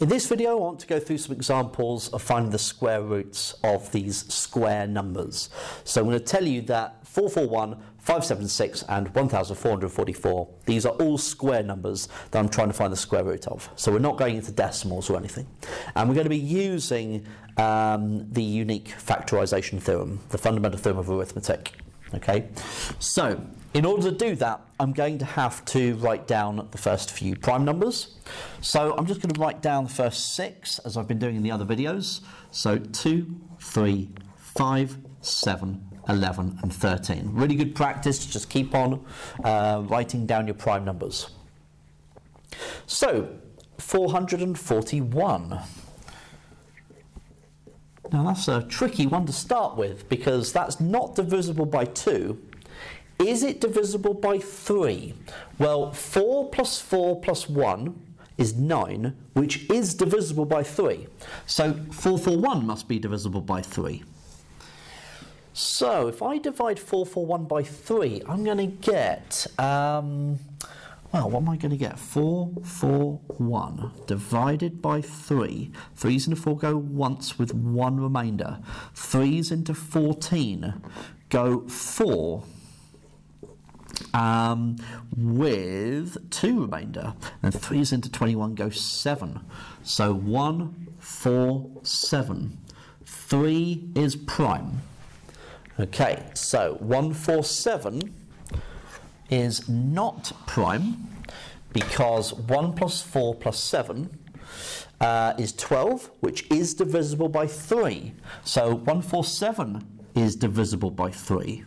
In this video, I want to go through some examples of finding the square roots of these square numbers. So I'm going to tell you that 441, 576 and 1444, these are all square numbers that I'm trying to find the square root of. So we're not going into decimals or anything. And we're going to be using um, the unique factorization theorem, the fundamental theorem of arithmetic. Okay, so in order to do that, I'm going to have to write down the first few prime numbers. So I'm just going to write down the first six, as I've been doing in the other videos. So 2, 3, 5, 7, 11 and 13. Really good practice to just keep on uh, writing down your prime numbers. So 441. Now that's a tricky one to start with because that's not divisible by 2 is it divisible by 3? Well, 4 plus 4 plus 1 is 9, which is divisible by 3. So 441 must be divisible by 3. So if I divide 441 by 3, I'm going to get, um, well, what am I going to get? 441 divided by 3. 3's into 4 go once with one remainder. 3's into 14 go 4 um, with 2 remainder. And 3 is into 21 go 7. So 1, 4, 7. 3 is prime. Okay, so 147 is not prime because 1 plus 4 plus 7 uh, is 12, which is divisible by 3. So 147 is divisible by 3.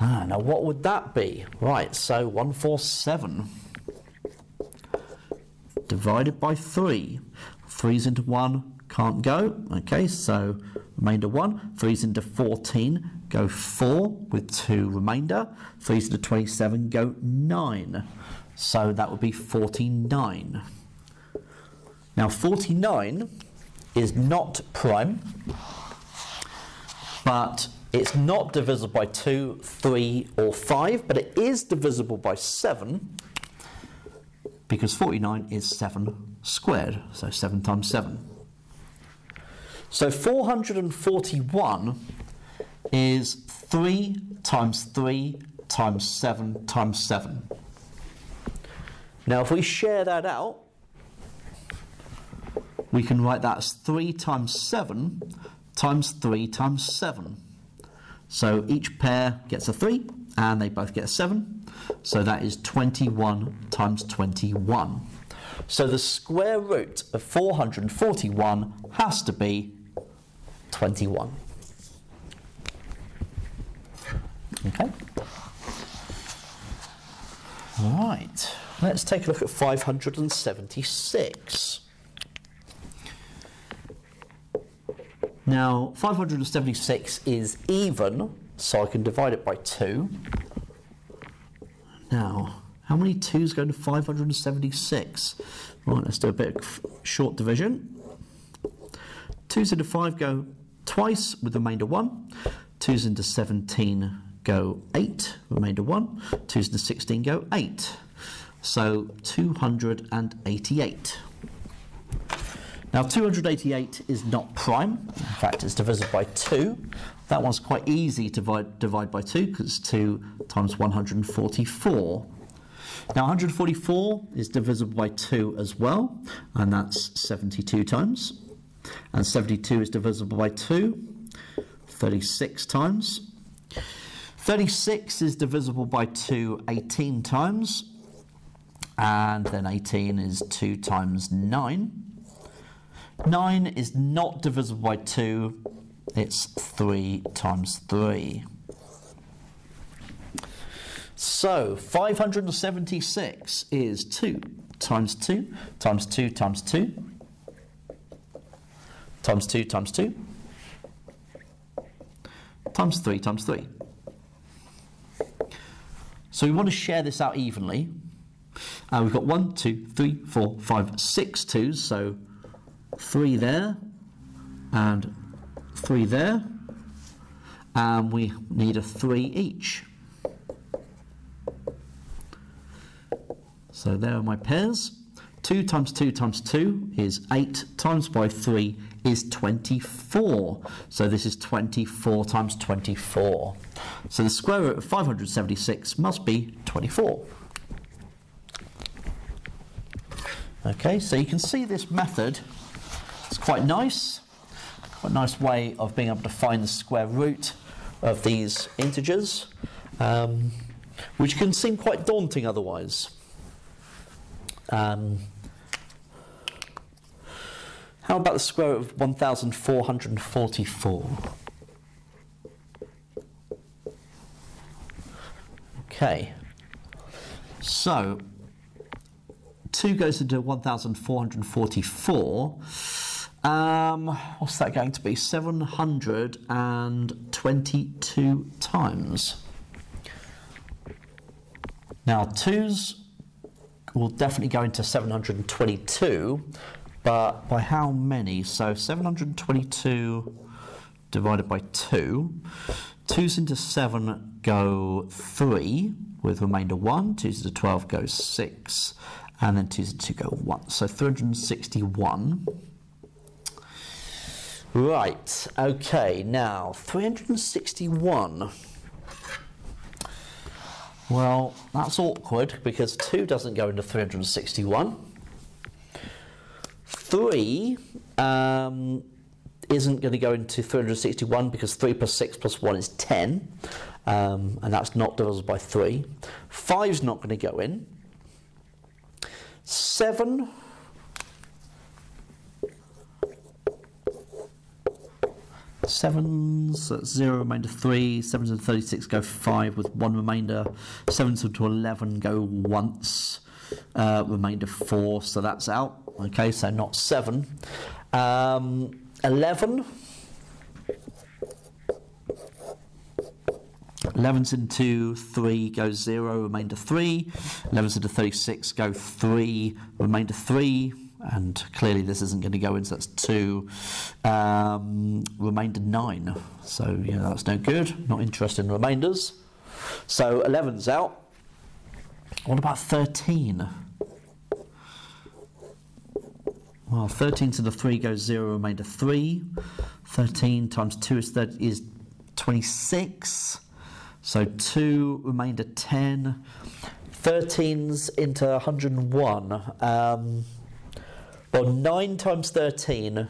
Ah, now what would that be? Right, so 147 divided by 3. 3's into 1 can't go. Okay, so remainder 1. 3's into 14 go 4 with 2 remainder. 3's into 27 go 9. So that would be 49. Now 49 is not prime, but it's not divisible by 2, 3 or 5, but it is divisible by 7 because 49 is 7 squared, so 7 times 7. So 441 is 3 times 3 times 7 times 7. Now if we share that out, we can write that as 3 times 7 times 3 times 7. So each pair gets a 3 and they both get a 7. So that is 21 times 21. So the square root of 441 has to be 21. Okay. All right. Let's take a look at 576. Now, 576 is even, so I can divide it by 2. Now, how many 2's go into 576? Right, let's do a bit of short division. 2's into 5 go twice with remainder 1. 2's into 17 go 8, remainder 1. 2's into 16 go 8. So 288. Now 288 is not prime, in fact it's divisible by 2. That one's quite easy to divide, divide by 2 because it's 2 times 144. Now 144 is divisible by 2 as well, and that's 72 times. And 72 is divisible by 2, 36 times. 36 is divisible by 2 18 times, and then 18 is 2 times 9. 9 is not divisible by 2, it's 3 times 3. So 576 is 2 times 2 times 2 times 2 times 2 times 2 times 3 times 3. So we want to share this out evenly. Uh, we've got 1, 2, 3, 4, 5, 6 twos, so three there and three there. And we need a three each. So there are my pairs 2 times 2 times 2 is 8, times by 3 is 24. So this is 24 times 24. So the square root of 576 must be 24. Okay, so you can see this method. It's quite nice. Quite a nice way of being able to find the square root of these integers, um, which can seem quite daunting otherwise. Um, how about the square root of 1444? Okay, so 2 goes into 1444. Um, what's that going to be? 722 times. Now, 2's will definitely go into 722, but by how many? So 722 divided by 2. 2's into 7 go 3, with remainder 1. 2's into 12 goes 6, and then 2's into 2 go 1. So 361. Right, okay, now 361. Well, that's awkward because 2 doesn't go into 361. 3 um, isn't going to go into 361 because 3 plus 6 plus 1 is 10, um, and that's not divisible by 3. 5 is not going to go in. 7 Sevens, zero remainder three, sevens and 36 go five with one remainder, sevens to 11 go once, uh, remainder four, so that's out. Okay, so not seven. Um, 11. 11s into 3 goes 0, remainder 3. 11s into 36 go 3, remainder 3 and clearly this isn't going to go in, so that's two. Um, remainder nine, so yeah, that's no good. Not interested in remainders. So 11's out. What about 13? Well, 13 to the 3 goes 0, remainder 3. 13 times 2 is, that is 26. So 2, remainder 10. 13's into 101. Um, well, 9 times 13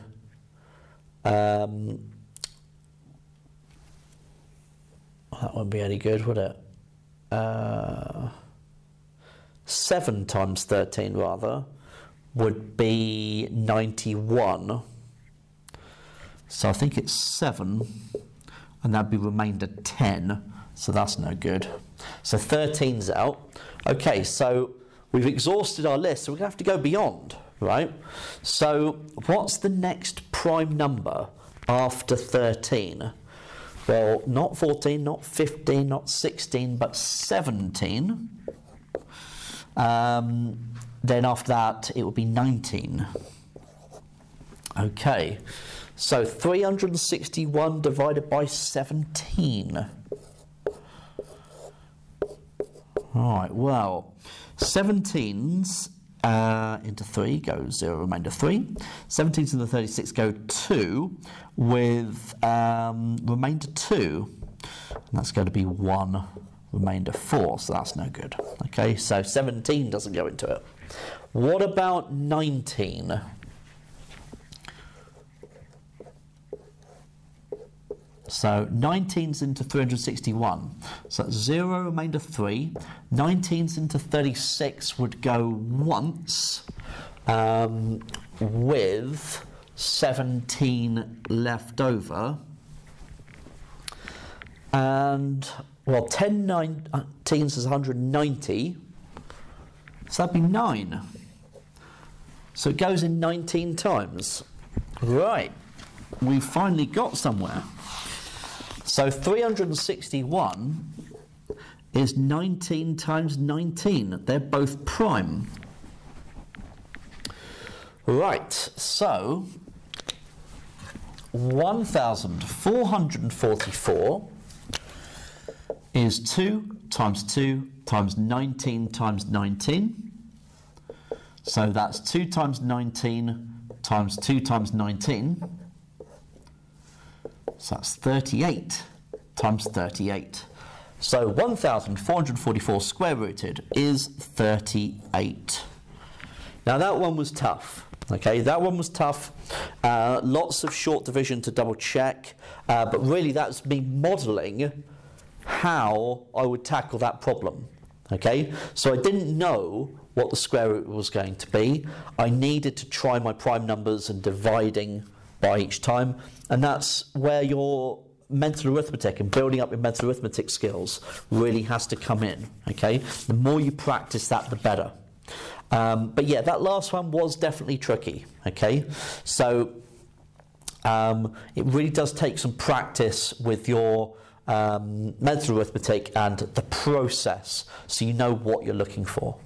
um, that wouldn't be any good, would it? Uh, 7 times 13, rather, would be 91. So I think it's 7, and that'd be remainder 10, so that's no good. So 13's out. Okay, so we've exhausted our list, so we're going to have to go beyond right? So what's the next prime number after 13? Well, not 14, not 15, not 16, but 17. Um, then after that, it would be 19. Okay, so 361 divided by 17. All right, well, 17's uh, into 3 goes 0, remainder 3. 17s into the 36 go 2 with um, remainder 2. And that's going to be 1, remainder 4, so that's no good. Okay, so 17 doesn't go into it. What about 19? So 19's into 361. So that's 0, remainder 3. 19's into 36 would go once um, with 17 left over. And, well, 10 19's is 190. So that'd be 9. So it goes in 19 times. Right. We've finally got somewhere. So 361 is 19 times 19. They're both prime. Right, so 1444 is 2 times 2 times 19 times 19. So that's 2 times 19 times 2 times 19. So that's 38 times 38. So 1,444 square rooted is 38. Now that one was tough. Okay, that one was tough. Uh, lots of short division to double check, uh, but really that's me modelling how I would tackle that problem. Okay, so I didn't know what the square root was going to be. I needed to try my prime numbers and dividing by each time, and that's where your mental arithmetic and building up your mental arithmetic skills really has to come in. Okay, the more you practice that, the better. Um, but yeah, that last one was definitely tricky. Okay, so um, it really does take some practice with your um, mental arithmetic and the process so you know what you're looking for.